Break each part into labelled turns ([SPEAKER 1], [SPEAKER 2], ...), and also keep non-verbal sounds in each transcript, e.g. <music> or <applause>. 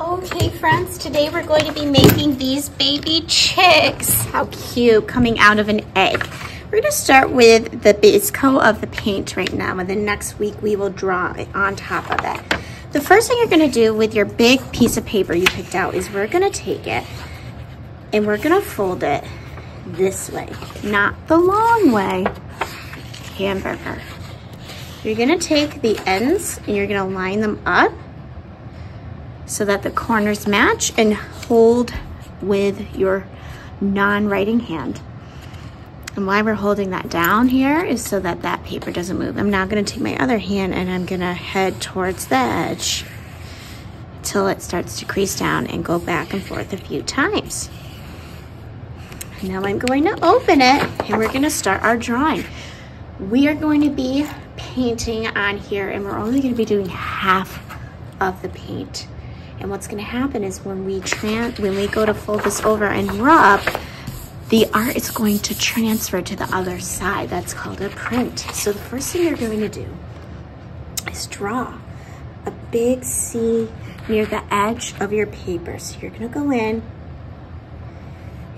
[SPEAKER 1] Okay, friends, today we're going to be making these baby chicks. How cute, coming out of an egg. We're gonna start with the base coat of the paint right now, and then next week we will draw it on top of it. The first thing you're gonna do with your big piece of paper you picked out is we're gonna take it and we're gonna fold it this way, not the long way. Hamburger. You're gonna take the ends and you're gonna line them up so that the corners match and hold with your non-writing hand. And why we're holding that down here is so that that paper doesn't move. I'm now gonna take my other hand and I'm gonna head towards the edge till it starts to crease down and go back and forth a few times. Now I'm going to open it and we're gonna start our drawing. We are going to be painting on here and we're only gonna be doing half of the paint. And what's gonna happen is when we tran when we go to fold this over and rub, the art is going to transfer to the other side. That's called a print. So the first thing you're going to do is draw a big C near the edge of your paper. So you're gonna go in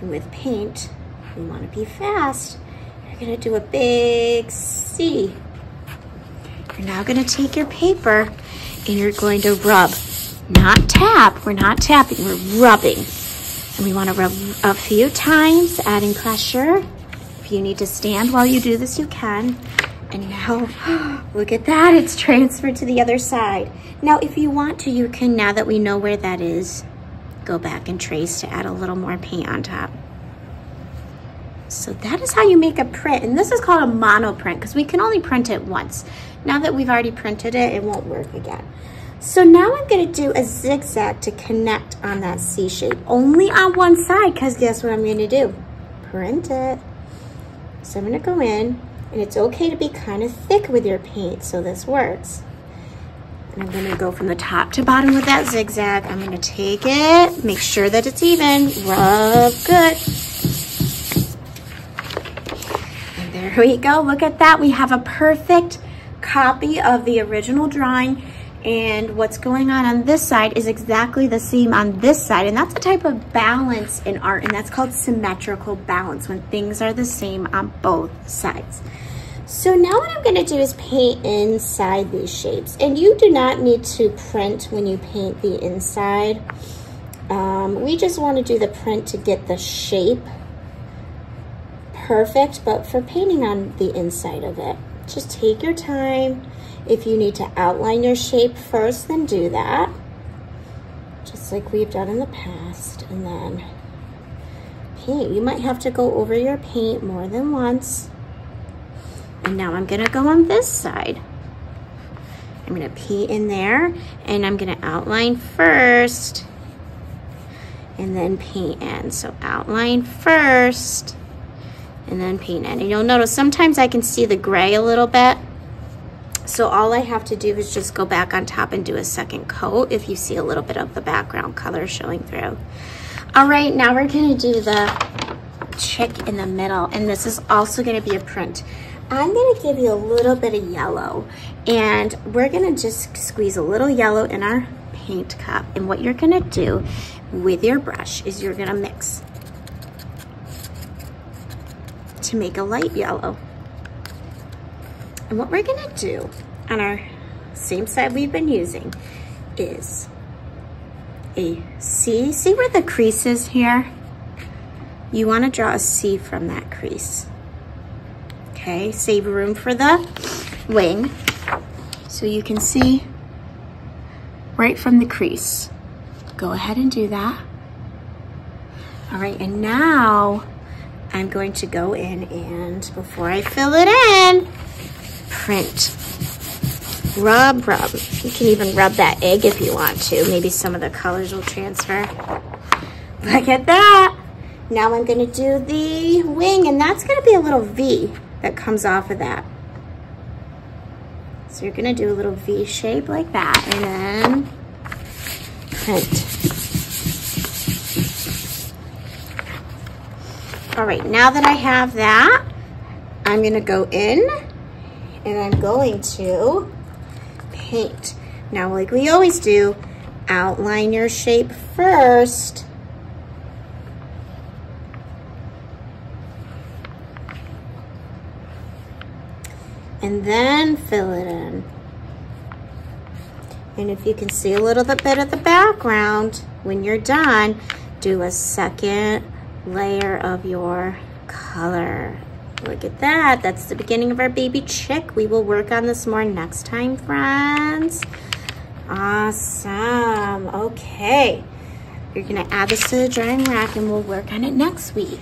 [SPEAKER 1] and with paint, we wanna be fast. You're gonna do a big C. You're now gonna take your paper and you're going to rub not tap, we're not tapping, we're rubbing. And we wanna rub a few times, adding pressure. If you need to stand while you do this, you can. And now, <gasps> look at that, it's transferred to the other side. Now, if you want to, you can, now that we know where that is, go back and trace to add a little more paint on top. So that is how you make a print. And this is called a mono print because we can only print it once. Now that we've already printed it, it won't work again. So now I'm gonna do a zigzag to connect on that C shape, only on one side, because guess what I'm gonna do? Print it. So I'm gonna go in, and it's okay to be kind of thick with your paint, so this works. And I'm gonna go from the top to bottom with that zigzag. I'm gonna take it, make sure that it's even, rub good. And there we go, look at that. We have a perfect copy of the original drawing and what's going on on this side is exactly the same on this side and that's a type of balance in art and that's called symmetrical balance when things are the same on both sides. So now what I'm gonna do is paint inside these shapes and you do not need to print when you paint the inside. Um, we just wanna do the print to get the shape perfect, but for painting on the inside of it, just take your time, if you need to outline your shape first, then do that. Just like we've done in the past. And then paint. You might have to go over your paint more than once. And now I'm gonna go on this side. I'm gonna paint in there and I'm gonna outline first and then paint in. So outline first and then paint in. And you'll notice sometimes I can see the gray a little bit so all I have to do is just go back on top and do a second coat if you see a little bit of the background color showing through. All right, now we're gonna do the chick in the middle, and this is also gonna be a print. I'm gonna give you a little bit of yellow, and we're gonna just squeeze a little yellow in our paint cup. And what you're gonna do with your brush is you're gonna mix to make a light yellow. And what we're gonna do on our same side we've been using is a C. See where the crease is here? You wanna draw a C from that crease. Okay, save room for the wing. So you can see right from the crease. Go ahead and do that. All right, and now I'm going to go in and before I fill it in, print. Rub, rub. You can even rub that egg if you want to. Maybe some of the colors will transfer. Look at that. Now I'm gonna do the wing and that's gonna be a little V that comes off of that. So you're gonna do a little V shape like that and then print. All right, now that I have that, I'm gonna go in and I'm going to paint. Now, like we always do, outline your shape first. And then fill it in. And if you can see a little bit of the background, when you're done, do a second layer of your color. Look at that. That's the beginning of our baby chick. We will work on this more next time, friends. Awesome. Okay. You're going to add this to the drying rack and we'll work on it next week.